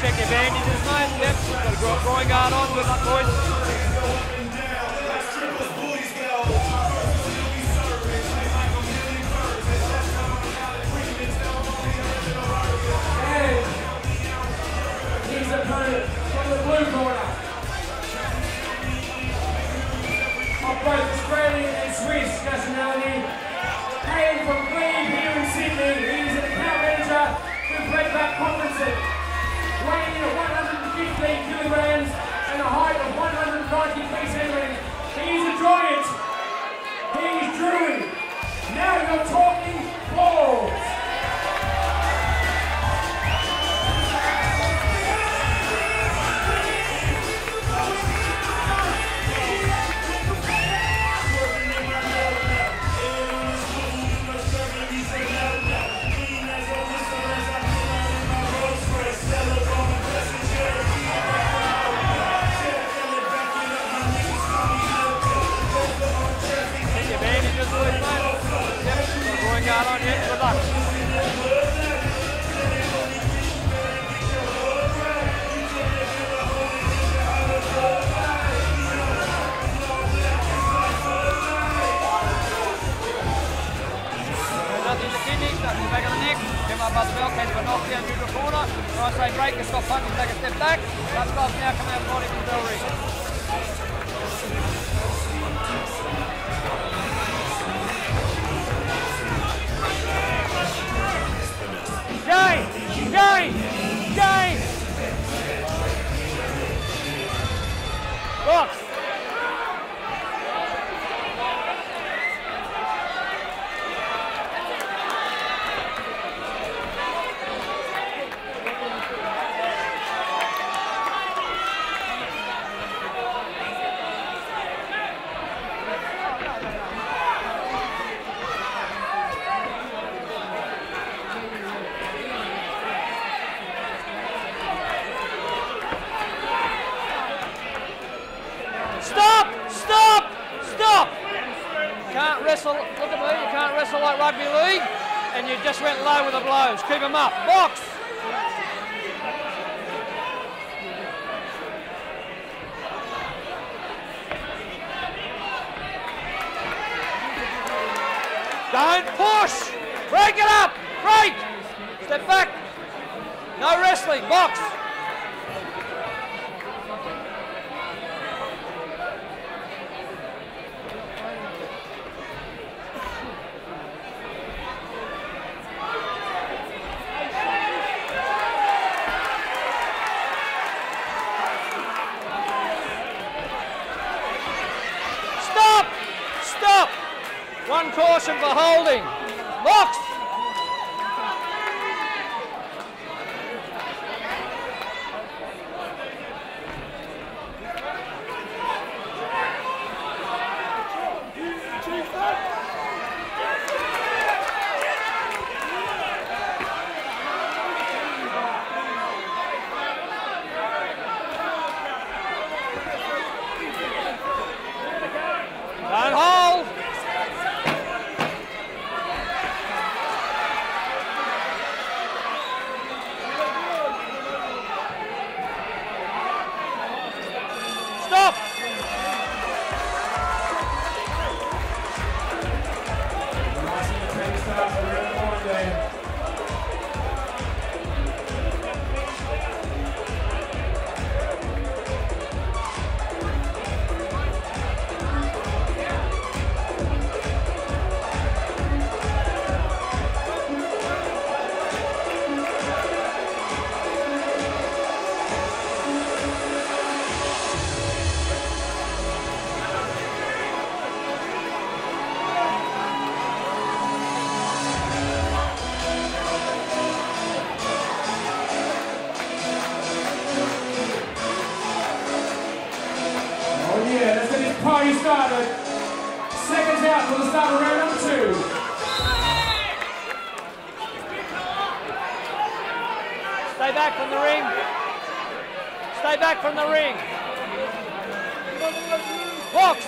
Check your bandages, mate. Yep, got a gro- groin guard on. Good luck, boys. Got groin guard on. Yeah, good luck. Nothing in the kidney, nothing back of the neck. Come up above the belt, catch a knockdown, neutral corner. When I say break, you stop punching, take a step back. That stops now, come out body from the bell ring. Wrestle. Look at me. You can't wrestle like rugby league, and you just went low with the blows. Keep them up. Box. Don't push. Break it up. Break. Step back. No wrestling. Box. Stop! Stop! One caution for holding. Box! Stay back from the ring. Stay back from the ring. Box.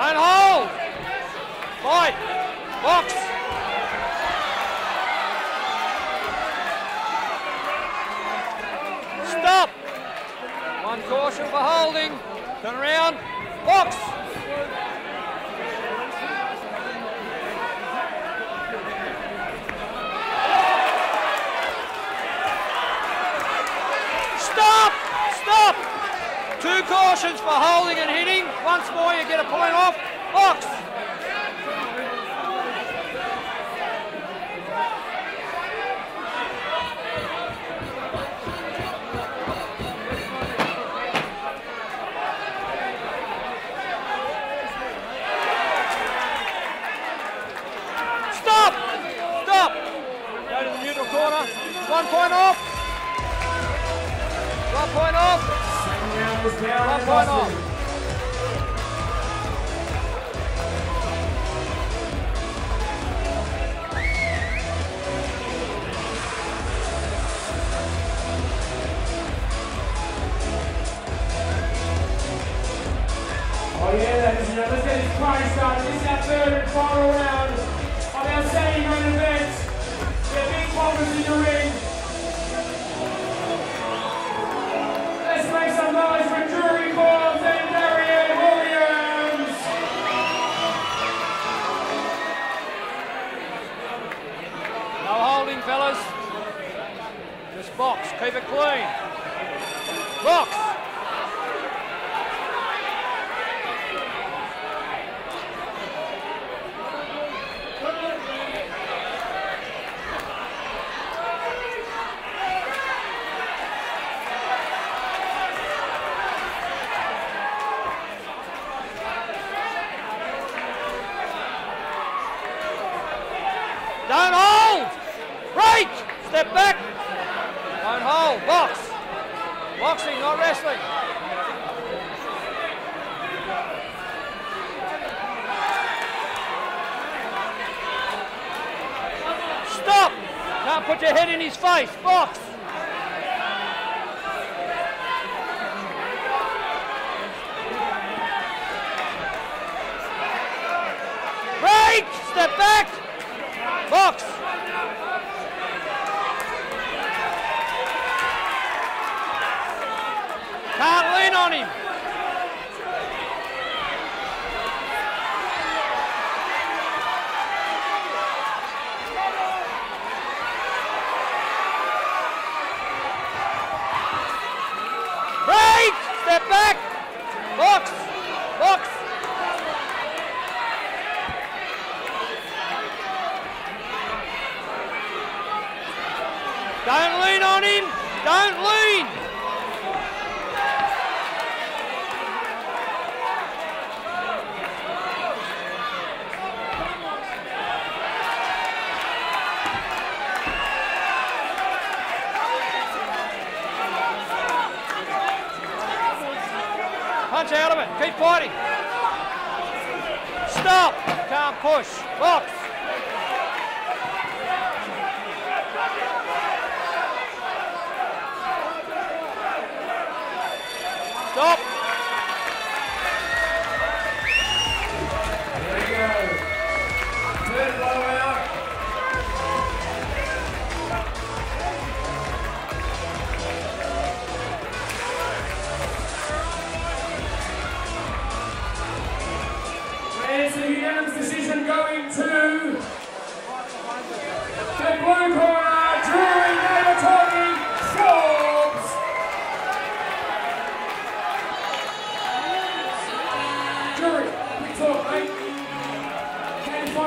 Don't hold. Fight. Box. Stop. One caution for holding. Turn around. Box. Stop! Stop! Two for holding and hitting. Once more, you get a point off. Box. Stop! Stop! Go to the neutral corner. One point off. One point off. Now is down put your head in his face. Box. Break! Step back! Box! Can't lean on him. Break! Step back! Box! Box! Don't lean on him! Don't lean! Punch out of it. Keep fighting. Stop. Can't push. Box.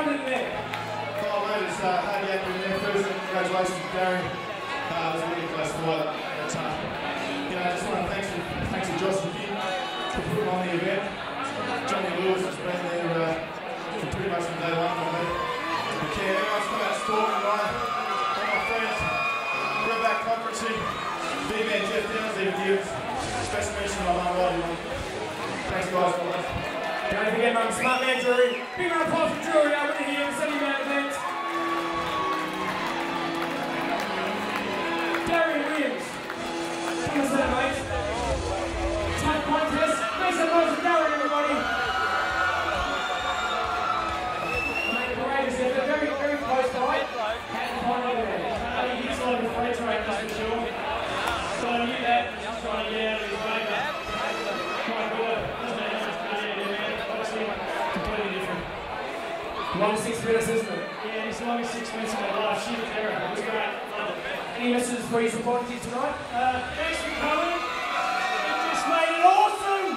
You mate, it's uh, hard to there. Congratulations to it was a really close fight. But, uh, you know, I just want to thanks thanks to Josh McKinn for putting on the event. Johnny Lewis has been there for pretty much from day one for me. But yeah, come out storming line. All my friends, Redback Conferencing, big man Jeff Downs, even here. Special mention to my mum. Thanks, guys. God bless. Don't smart. Big round of applause for over here, the 70 man event. Darrian Williams. Come on, set, mate. Tight contest. Make some noise everybody. 26 minutes my life. She's a terror. It was great. Love it. Any messages for your support kids tonight? Uh, thanks for coming. You just made it awesome.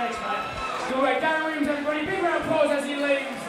Thanks, mate. Good work. Darrian Williams, everybody. Big round of applause as he leaves.